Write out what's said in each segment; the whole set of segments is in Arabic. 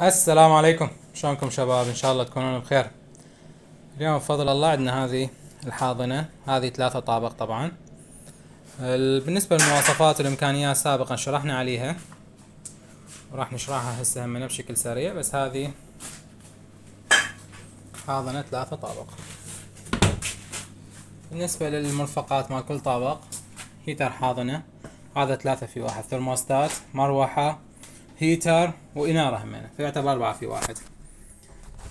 السلام عليكم. شلونكم شباب؟ إن شاء الله تكونون بخير. اليوم بفضل الله عندنا هذه الحاضنة. هذه ثلاثة طابق طبعا. ال- بالنسبة للمواصفات والإمكانيات سابقا شرحنا عليها. وراح نشرحها هسه همنا بشكل سريع. بس هذه حاضنة ثلاثة طابق. بالنسبة للمرفقات مال كل طابق هيتر حاضنة. هذا ثلاثة في واحد. ثرموستات مروحة هيتر وإنارة همينة. فيعتبر أربعة في واحد.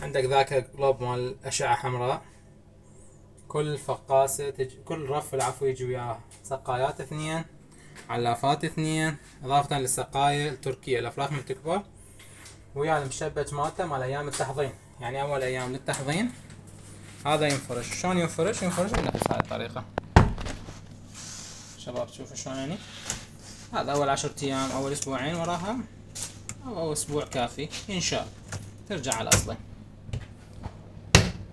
عندك ذاك جلوب مال أشعة حمراء. كل فقاسة تج... كل رف العفو يجي وياه. سقايات اثنين علافات اثنين إضافة للسقاية التركية. الأفراخ من تكبر. ويا المشبك مالته مال أيام التحضين. يعني أول أيام للتحضين. هذا ينفرش. شلون ينفرش؟ ينفرش بنفس هاي الطريقة. شباب تشوفوا شلون يعني. هذا أول عشرة أيام أول أسبوعين وراها. أو أسبوع كافي ينشال ترجع على أصله.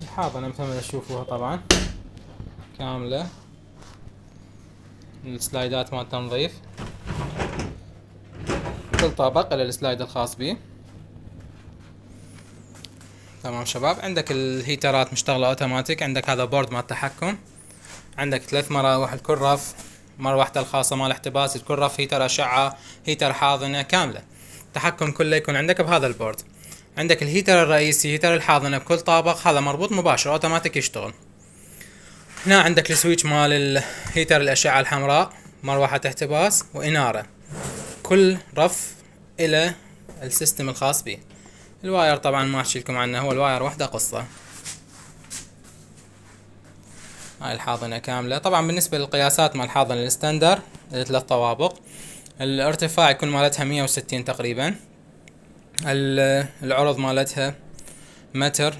الحاضنة مثل ما تشوفوها طبعا. كاملة. السلايدات مال تنظيف. كل طابق إله ال slide الخاص به تمام شباب. عندك الهيترات مشتغلة أوتوماتيك. عندك هذا board مال التحكم عندك ثلاث مراوح لكل رف مروحته الخاصة مال احتباس. لكل رف heater أشعة heater حاضنة كاملة. التحكم كله يكون عندك بهذا ال board. عندك ال heater الرئيسي heater الحاضنة بكل طابق هذا مربوط مباشر أوتوماتيك يشتغل. هنا عندك ال switch مال ال heater الأشعة الحمراء مروحة احتباس وإنارة. كل رف إله ال system الخاص به ال wire طبعا ما أحكي لكم عنه هو ال wire وحده قصة. هاي الحاضنة كاملة. طبعا بالنسبة للقياسات مال الحاضنة ال standard ثلاث طوابق. الارتفاع يكون مالتها مية وستين تقريبا. ال- العرض مالتها متر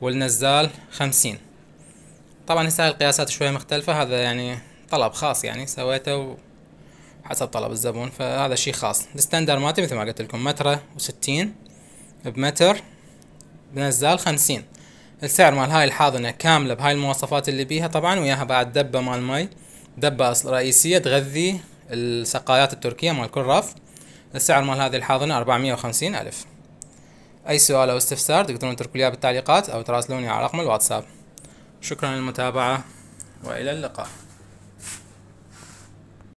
والنزال خمسين. طبعا هسه القياسات شوية مختلفة هذا يعني طلب خاص يعني سويته حسب طلب الزبون فهذا شي خاص. ال standard مالتي مثل ما قلت لكم متر وستين بمتر بنزال خمسين. السعر مال هاي الحاضنة كاملة بهاي المواصفات اللي بيها طبعا وياها بعد دبة مال مي دبة رئيسية تغذي السقايات التركية مال كل رف السعر مال هذه الحاضنة أربعمية وخمسين ألف. أي سؤال أو استفسار تقدرون تتركوا لي بالتعليقات أو تراسلوني على رقم الواتساب. شكرا للمتابعة وإلى اللقاء.